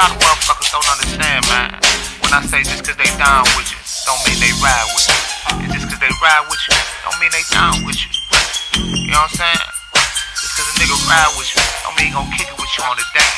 lot of motherfuckers don't understand, man. When I say just cause they down with you, don't mean they ride with you. And just cause they ride with you, don't mean they down with you. You know what I'm saying? Just cause a nigga ride with you, don't mean he gon' kick it with you on the day.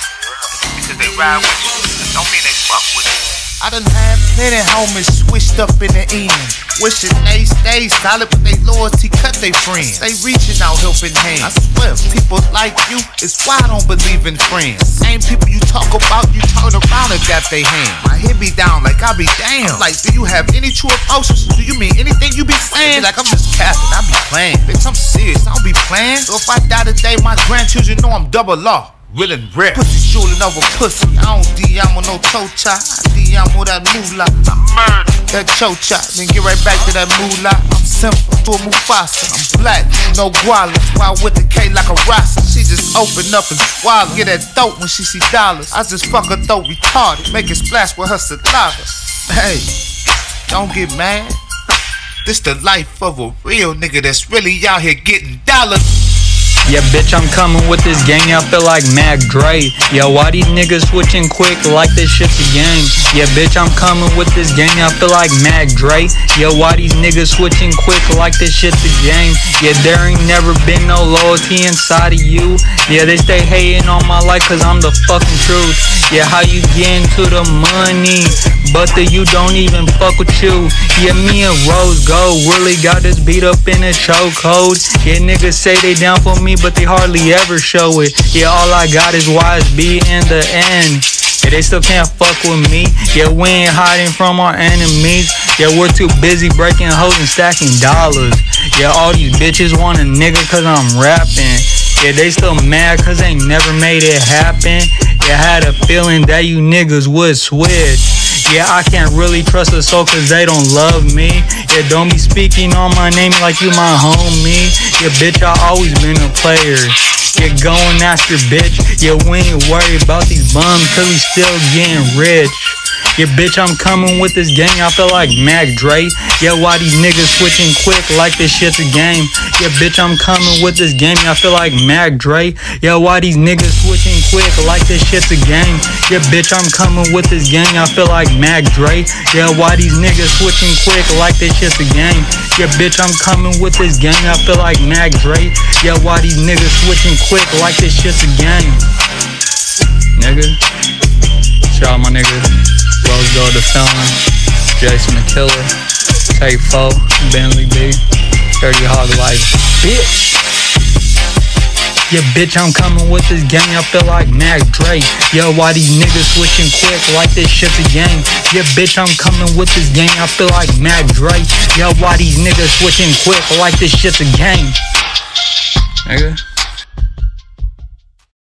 Just because they ride with you, don't mean they fuck with you. I done had plenty homies switched up in the end. Wishing they stay solid, but they loyalty cut they friends. They reaching out helping hands. I swear, people like you, it's why I don't believe in friends. Same people you talk about, you turn around and got hand. My head be down like I be damn. Like, do you have any true emotions? Do you mean anything you be saying? Like I'm just capping, I be playing. Bitch, I'm serious, I don't be playing. So if I die today, my grandchildren know I'm double law. Real and rare. Pussy shooting over pussy. I don't DM no chocha. I DM that moolah. I that chocha. Then get right back to that moolah. I'm simple, to a Mufasa. I'm black, no guala. Why with the K like a rasta? She just open up and swallow. Get that dope when she see dollars. I just fuck her throat retarded. Make it splash with her saliva. Hey, don't get mad. This the life of a real nigga that's really out here getting dollars. Yeah, bitch, I'm coming with this gang. I feel like Mac Dre. Yeah, why these niggas switching quick like this shit the game? Yeah, bitch, I'm coming with this gang. I feel like Mac Dre. Yeah, why these niggas switching quick like this shit the game? Yeah, there ain't never been no loyalty inside of you. Yeah, they stay hating on my life cause I'm the fucking truth. Yeah, how you get into the money, but the you don't even fuck with you. Yeah, me and Rose Gold really got this beat up in a chokehold. Yeah, niggas say they down for me, but they hardly ever show it. Yeah, all I got is YSB in the end. Yeah, they still can't fuck with me. Yeah, we ain't hiding from our enemies. Yeah, we're too busy breaking hoes and stacking dollars. Yeah, all these bitches want a nigga cause I'm rapping. Yeah, they still mad cause they never made it happen. Yeah, I had a feeling that you niggas would switch. Yeah, I can't really trust a soul cause they don't love me. Yeah, don't be speaking on my name like you my homie. Yeah, bitch, I always been a player. Yeah, go and ask your bitch. Yeah, we ain't worried about these bums cause we still getting rich. Yeah, bitch, I'm coming with this gang. I feel like Mac Dre. Yeah, why these niggas switching quick like this shit's a game? Yeah, bitch, I'm coming with this game. I feel like Mac Dre. Yeah, why these niggas switching quick like this shit's a game? Yeah, bitch, I'm coming with this gang. I feel like Mac Dre. Yeah, why these niggas switching quick like this shit's a game? Yeah, bitch, I'm coming with this gang. I feel like Mac Dre. Yeah, why these niggas switching quick like this shit's a game? Nigga. Shout out my nigga. Rose Gold the Felon. Jason the Killer. Take 4. Bentley B. Dirty Hog Life. Bitch. Yeah, bitch, I'm coming with this gang. I feel like Mac Dre. Yeah, why these niggas switching quick like this shit's a game? Yeah, bitch, I'm coming with this gang. I feel like Mac Dre. Yeah, why these niggas switching quick like this shit's a game? Nigga.